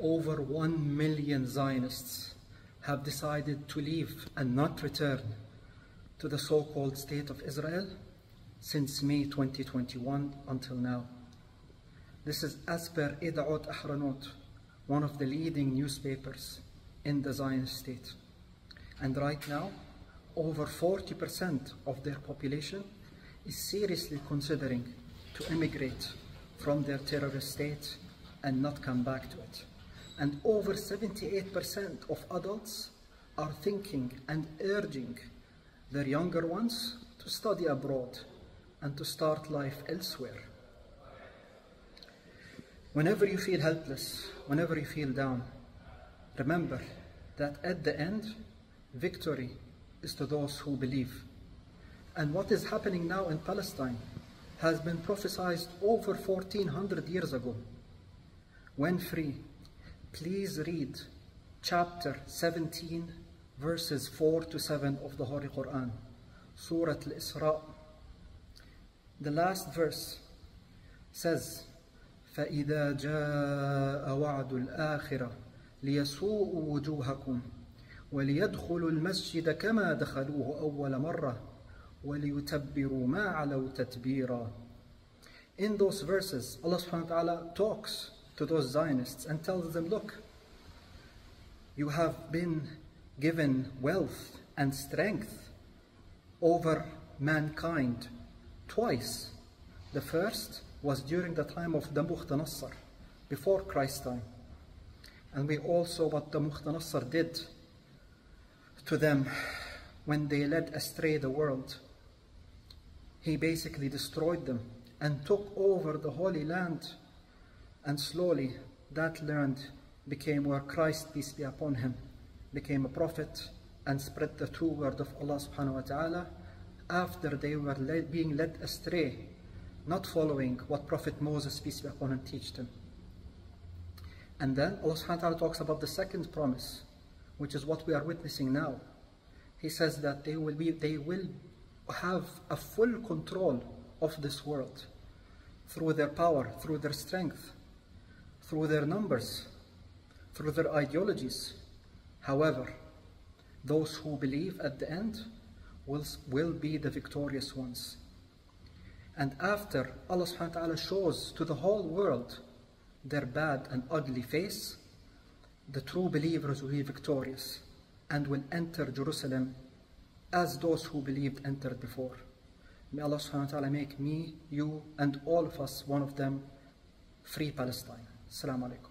over 1 million Zionists have decided to leave and not return to the so called State of Israel since May 2021 until now. This is as per Yedioth Ahronoth, one of the leading newspapers in the Zionist state. And right now, over 40% of their population is seriously considering to emigrate from their terrorist state and not come back to it. And over 78% of adults are thinking and urging their younger ones to study abroad and to start life elsewhere. Whenever you feel helpless, whenever you feel down, remember that at the end, victory is to those who believe. And what is happening now in Palestine has been prophesied over 1400 years ago. When free, please read chapter 17, verses 4 to 7 of the Holy Quran, Surah Al Isra. The last verse says, فإذا جاء وعد الآخرة ليسوءوا وجوهكم وليدخلوا المسجد كما دخلوه أول مرة وليتبروا ما علوا تتبيرا In those verses, Allah subhanahu wa ta'ala talks to those Zionists and tells them, look, you have been given wealth and strength over mankind twice. The first was during the time of Nassar, before Christ's time. And we all saw what Nassar did to them when they led astray the world. He basically destroyed them and took over the Holy Land. And slowly that land became where Christ, peace be upon him, became a prophet and spread the true word of Allah subhanahu wa ta'ala after they were led, being led astray, not following what Prophet Moses, peace be upon him, taught them. And then Allah subhanahu wa ta'ala talks about the second promise, which is what we are witnessing now. He says that they will be they will have a full control of this world through their power, through their strength, through their numbers, through their ideologies. However, those who believe at the end will, will be the victorious ones. And after Allah subhanahu wa ta'ala shows to the whole world their bad and ugly face, the true believers will be victorious and will enter Jerusalem as those who believed entered before. May Allah subhanahu wa ta'ala make me, you, and all of us one of them free Palestine. السلام عليكم.